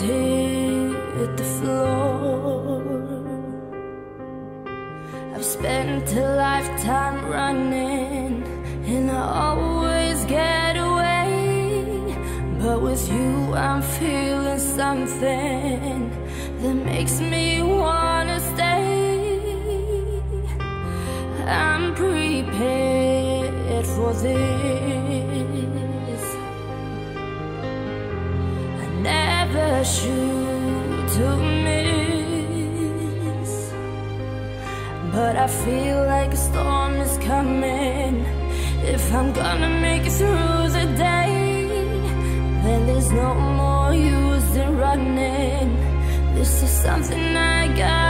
hit the floor. I've spent a lifetime running, and I always get away. But with you, I'm feeling something that makes me wanna stay. I'm prepared for this. Shoot to miss, but I feel like a storm is coming. If I'm gonna make it through the day, then there's no more use in running. This is something I gotta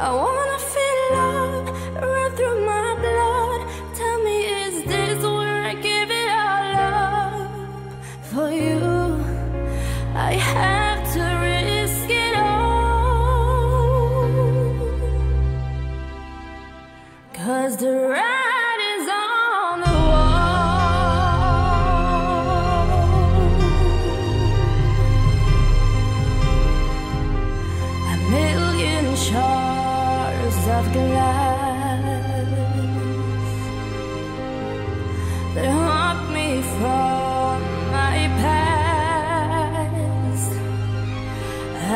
I wanna me from my past.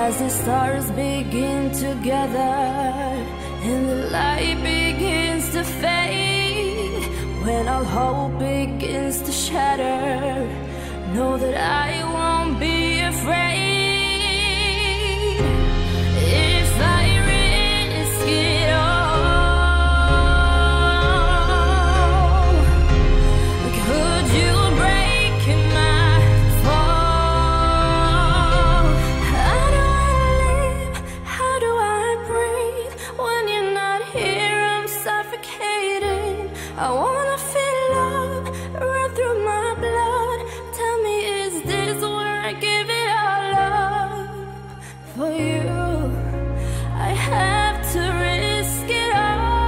As the stars begin to gather and the light begins to fade, when all hope begins to shatter, know that I won't I wanna feel love run through my blood. Tell me, is this where I give it all up for you? I have to risk it all.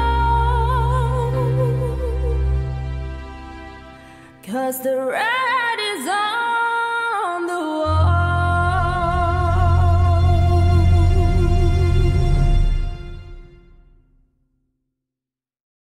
Cause the ride is on